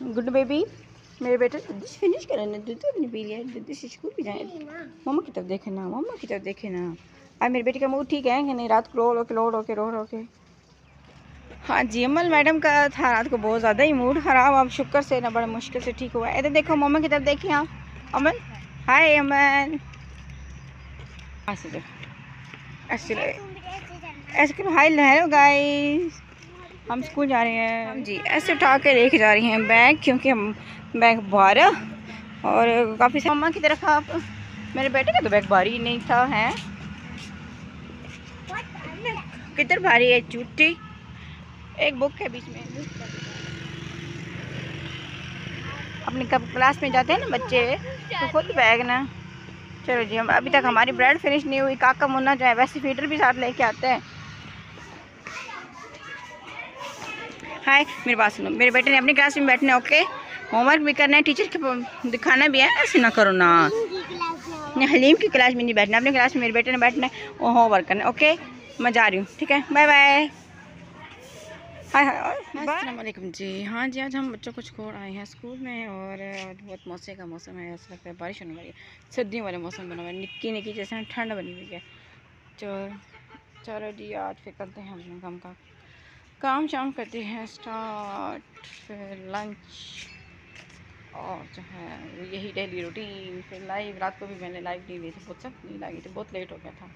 Good baby मेरे बेटे dish finish करने दूध तो नहीं पी लिया दूध से स्कूल भी जाए मम्मा की तरफ़ देखे ना मम्मा की तरफ़ देखे ना आज मेरे बेटे का मूड ठीक है नहीं रात को रो रो के रो रो के रो रो के हाँ जी अमल मैडम का था रात को बहुत ज़्यादा ही मूड ख़राब अब शुक्र से ना बड़े मुश्किल से ठीक हुआ है इधर देखो मम्मा की तरफ़ देखिए आप अमन हाय अमन देखो ऐसे ऐसे हाय हेलो गाइस हम स्कूल जा रहे हैं। जी, ऐसे उठा के लेके जा रही हैं बैग, क्योंकि हम बैग भारा और काफ़ी से मम्मा की तरफ़ आप मेरे बेटे का तो बैग भारी नहीं था, है? किधर भारी है चूटी? एक बुक है बीच में। अपने कब क्लास में जाते हैं ना बच्चे तो खुद बैग ना। चलो जी, हम अभी तक हमारी ब्रेड फिनिश नहीं हुई, काका मुन्ना जो है, वैसे फीडर भी साथ लेके आते हैं। हाय मेरी बात सुनो। मेरे बेटे ने अपनी क्लास में बैठना है ओके होमवर्क भी करना है टीचर के दिखाना भी है। ऐसे ना करो ना। हलीम की क्लास में। नहीं बैठना। अपनी क्लास में मेरे बेटे ने बैठना है वो होमवर्क करना है ओके मैं जा रही हूँ ठीक है? बाय बाय हाय हाय वालेकुम जी। हाँ जी आज हम बच्चों को छोड़ आए हैं स्कूल में और बहुत मौसम का मौसम है। ऐसा लगता है बारिश होने वाली है। सर्दियों वाले मौसम बना हुआ है। निक्की निक्की जैसे ठंड बनी हुई है। तो चलो जी आज फिर करते हैं अपने काम का काम शाम करते हैं, स्टार्ट, फिर लंच और जो है यही डेली रूटीन, फिर लाइव, रात को भी मैंने लाइव नहीं ली थी, बहुत सख्त नहीं लगी थी, बहुत लेट हो गया था।